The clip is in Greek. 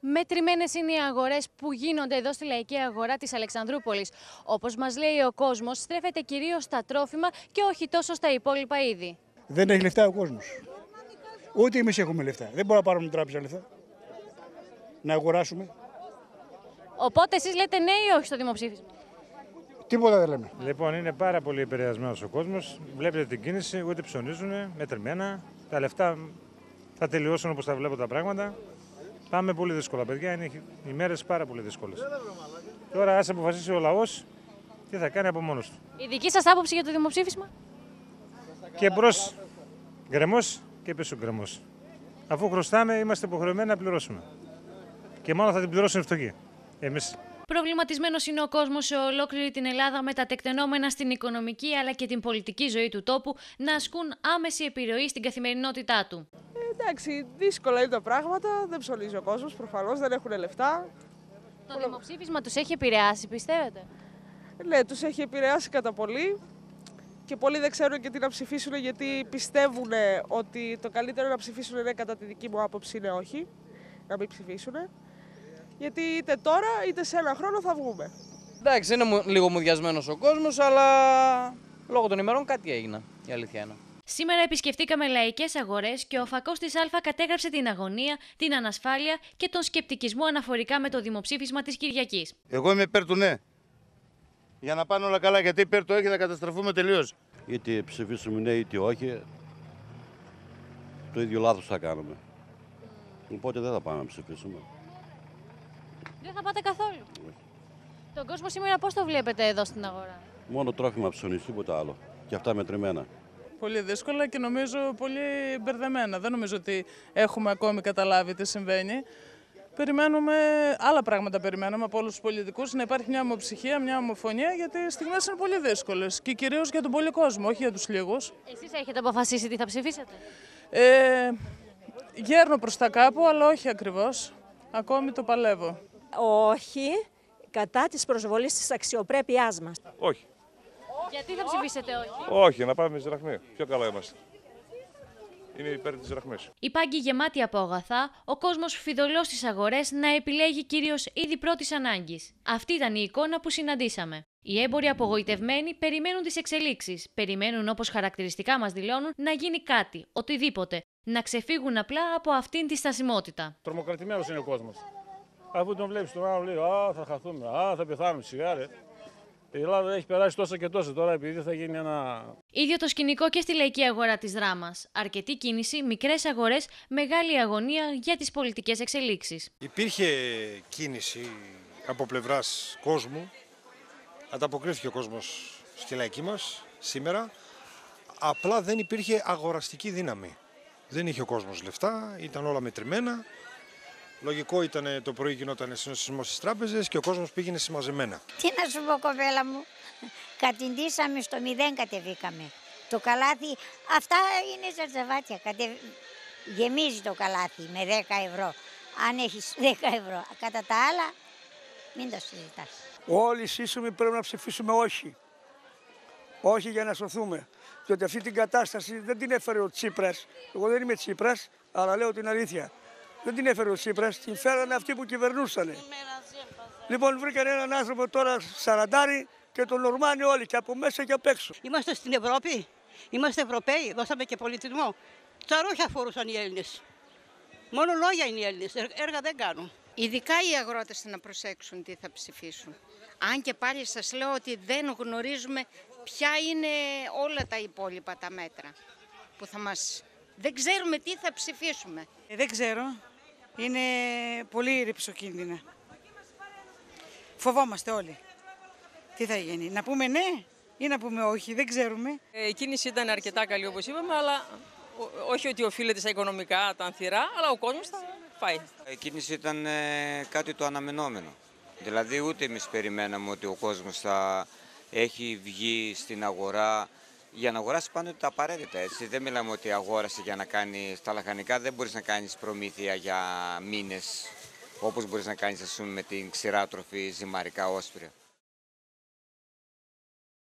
Μετρημένες είναι οι αγορές που γίνονται εδώ στη λαϊκή αγορά της Αλεξανδρούπολης. Όπως μας λέει ο κόσμος, στρέφεται κυρίως στα τρόφιμα και όχι τόσο στα υπόλοιπα είδη. Δεν έχει λεφτά ο κόσμος. Ούτε εμείς έχουμε λεφτά. Δεν μπορούμε να πάρουμε τράπεζα λεφτά. Να αγοράσουμε. Οπότε εσείς λέτε ναι ή όχι στο δημοψήφισμα; Τίποτα δεν λέμε. Λοιπόν, είναι πάρα πολύ επηρεασμένος ο κόσμος. Βλέπετε την κίνηση, ούτε ψωνίζουν, μετρημένα. Τα λεφτά θα τελειώσουν όπως τα βλέπω τα πράγματα. Πάμε πολύ δύσκολα, παιδιά. Είναι οι μέρες πάρα πολύ δύσκολες. Τώρα, ας αποφασίσει ο λαός τι θα κάνει από μόνος του. Η δική σας άποψη για το δημοψήφισμα; Και μπρος γκρεμός και πίσω γκρεμός. Αφού χρωστάμε, είμαστε υποχρεωμένοι να πληρώσουμε. Και μόνο θα την πληρώσουν οι φτωχοί. Εμείς. Προβληματισμένος είναι ο κόσμος σε ολόκληρη την Ελλάδα με τα τεκτενόμενα στην οικονομική αλλά και την πολιτική ζωή του τόπου να ασκούν άμεση επιρροή στην καθημερινότητά του. Ε, εντάξει, δύσκολα είναι τα πράγματα. Δεν ψωνίζει ο κόσμος προφανώς, δεν έχουν λεφτά. Το δημοψήφισμα τους έχει επηρεάσει, πιστεύετε; Ναι, τους έχει επηρεάσει κατά πολύ. Και πολλοί δεν ξέρουν και τι να ψηφίσουν γιατί πιστεύουν ότι το καλύτερο να ψηφίσουν είναι κατά τη δική μου άποψη είναι όχι. Να μην ψηφίσουν. Γιατί είτε τώρα είτε σε ένα χρόνο θα βγούμε. Εντάξει, είναι λίγο μουδιασμένος ο κόσμος, αλλά λόγω των ημερών κάτι έγινε. Η αλήθεια είναι. Σήμερα επισκεφτήκαμε λαϊκές αγορές και ο φακός της Α κατέγραψε την αγωνία, την ανασφάλεια και τον σκεπτικισμό αναφορικά με το δημοψήφισμα της Κυριακής. Εγώ είμαι υπέρ του ναι. Για να πάνε όλα καλά, γιατί υπέρ του όχι θα καταστραφούμε τελείως. Είτε ψηφίσουμε ναι, είτε όχι, το ίδιο λάθος θα κάνουμε. Οπότε δεν θα πάμε να ψηφίσουμε. Δεν θα πάτε καθόλου. Τον κόσμο σήμερα πώς το βλέπετε εδώ στην αγορά; Μόνο τρόφιμα ψωνί, τίποτα άλλο. Και αυτά μετρημένα. Πολύ δύσκολα και νομίζω πολύ μπερδεμένα. Δεν νομίζω ότι έχουμε ακόμη καταλάβει τι συμβαίνει. Περιμένουμε, άλλα πράγματα περιμένουμε από όλους τους πολιτικούς, να υπάρχει μια ομοψυχία, μια ομοφωνία, γιατί οι στιγμές είναι πολύ δύσκολες. Και κυρίως για τον πολύ κόσμο, όχι για τους λίγους. Εσείς έχετε αποφασίσει τι θα ψηφίσετε; Ε, γέρνω προς τα κάπου, αλλά όχι ακριβώς. Ακόμη το παλεύω όχι κατά της προσβολής της αξιοπρέπειάς μας. Όχι. Γιατί θα ψηφίσετε όχι; Όχι, να πάμε στη Ραχμή. Πιο καλά είμαστε. Είναι υπέρ της Ραχμή. Η πάγκη γεμάτη από αγαθά, ο κόσμος φιδωλός στις αγορές να επιλέγει κυρίως είδη πρώτης ανάγκης. Αυτή ήταν η εικόνα που συναντήσαμε. Οι έμποροι απογοητευμένοι περιμένουν τις εξελίξεις. Περιμένουν, όπως χαρακτηριστικά μας δηλώνουν, να γίνει κάτι, οτιδήποτε. Να ξεφύγουν απλά από αυτήν τη στασιμότητα. Τρομοκρατημένος είναι ο κόσμος. Αφού τον βλέπεις τον άλλο, λέει Α, θα χαθούμε, Α, θα πεθάνουμε, σιγάρε. Η Ελλάδα έχει περάσει τόσα και τόσα τώρα επειδή θα γίνει ένα. ίδιο το σκηνικό και στη λαϊκή αγορά της δράμας. Αρκετή κίνηση, μικρές αγορές, μεγάλη αγωνία για τις πολιτικές εξελίξεις. Υπήρχε κίνηση από πλευράς κόσμου. Ανταποκρίθηκε ο κόσμος στη λαϊκή μας σήμερα. Απλά δεν υπήρχε αγοραστική δύναμη. Δεν είχε ο κόσμος λεφτά, ήταν όλα μετρημένα. Λογικό ήταν το πρωί γινόταν συνοσισμό στις τράπεζες και ο κόσμος πήγαινε συμμαζεμένα. Τι να σου πω, κοπέλα μου. Κατηντήσαμε στο μηδέν, κατεβήκαμε. Το καλάθι, αυτά είναι ζαρζαβάτια. Κατε... Γεμίζει το καλάθι με 10 ευρώ. Αν έχεις 10 ευρώ. Κατά τα άλλα, μην το συζητάς. Όλοι οι σύσσωμοι πρέπει να ψηφίσουμε όχι. Όχι για να σωθούμε. Διότι αυτή την κατάσταση δεν την έφερε ο Τσίπρας. Εγώ δεν είμαι Τσίπρας, αλλά λέω την αλήθεια. Δεν την έφερε ο Τσίπρας, την φέρανε αυτοί που κυβερνούσαν. Λοιπόν, βρήκαν έναν άνθρωπο τώρα σαραντάρι και τον ορμάνει όλοι και από μέσα και απ' έξω. Είμαστε στην Ευρώπη, είμαστε Ευρωπαίοι, δώσαμε και πολιτισμό. Τα ρούχια φορούσαν οι Έλληνες. Μόνο λόγια είναι οι Έλληνες, έργα δεν κάνουν. Ειδικά οι αγρότες να προσέξουν τι θα ψηφίσουν. Αν και πάλι σας λέω ότι δεν γνωρίζουμε ποια είναι όλα τα υπόλοιπα τα μέτρα που θα μας... Δεν ξέρουμε τι θα ψηφίσουμε. Ε, δεν ξέρω είναι πολύ ρηψοκίνδυνα. Φοβόμαστε όλοι. Τι θα γίνει, να πούμε ναι ή να πούμε όχι, δεν ξέρουμε. Ε, η κίνηση ήταν αρκετά καλή όπως είπαμε, αλλά όχι ότι οφείλεται στα οικονομικά, τα ανθυρά, αλλά ο κόσμος θα πάει. Η κίνηση ήταν ε, κάτι το αναμενόμενο. Δηλαδή ούτε εμείς περιμέναμε ότι ο κόσμος θα έχει βγει στην αγορά για να αγοράσει πάντα τα απαραίτητα. Έτσι. Δεν μιλάμε ότι αγόρασε για να κάνει στα λαχανικά, δεν μπορείς να κάνεις προμήθεια για μήνες όπως μπορείς να κάνεις με την ξηράτροφη ζυμαρικά όσπρια.